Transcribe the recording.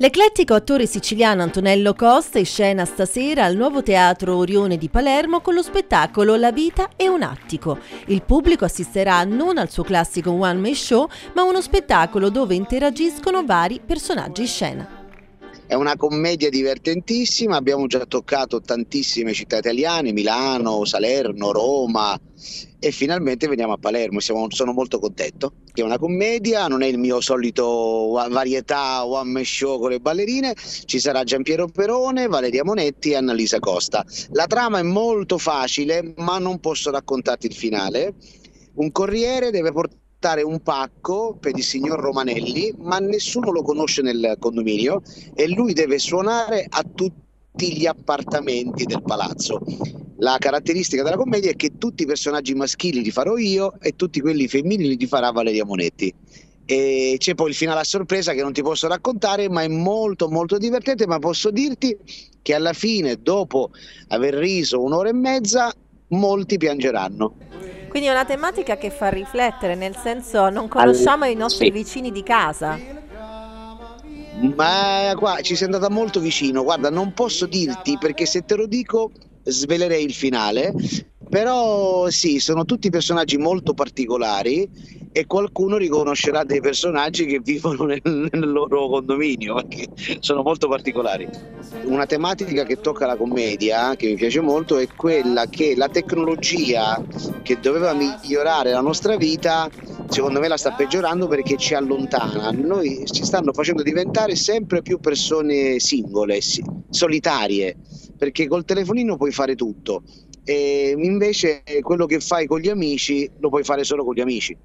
L'eclettico attore siciliano Antonello Costa è scena stasera al nuovo teatro Orione di Palermo con lo spettacolo La vita è un attico. Il pubblico assisterà non al suo classico one man show, ma a uno spettacolo dove interagiscono vari personaggi in scena. È una commedia divertentissima, abbiamo già toccato tantissime città italiane, Milano, Salerno, Roma e finalmente veniamo a Palermo, Siamo, sono molto contento. È una commedia, non è il mio solito varietà one man show con le ballerine, ci sarà Giampiero Perone, Valeria Monetti e Annalisa Costa. La trama è molto facile, ma non posso raccontarti il finale. Un corriere deve portare un pacco per il signor Romanelli, ma nessuno lo conosce nel condominio e lui deve suonare a tutti gli appartamenti del palazzo. La caratteristica della commedia è che tutti i personaggi maschili li farò io e tutti quelli femminili li farà Valeria Monetti. E c'è poi il finale a sorpresa che non ti posso raccontare, ma è molto molto divertente, ma posso dirti che alla fine, dopo aver riso un'ora e mezza, molti piangeranno. Quindi è una tematica che fa riflettere, nel senso non conosciamo All... i nostri sì. vicini di casa. Ma qua ci sei andata molto vicino, guarda, non posso dirti perché se te lo dico svelerei il finale, però sì, sono tutti personaggi molto particolari e qualcuno riconoscerà dei personaggi che vivono nel, nel, loro condominio perché sono molto particolari. Una tematica che tocca la commedia, che mi piace molto, è quella che la tecnologia che doveva migliorare la nostra vita, secondo me la sta peggiorando perché ci allontana. Noi ci stanno facendo diventare sempre più persone singole, solitarie, perché col telefonino puoi fare tutto. E invece quello che fai con gli amici lo puoi fare solo con gli amici.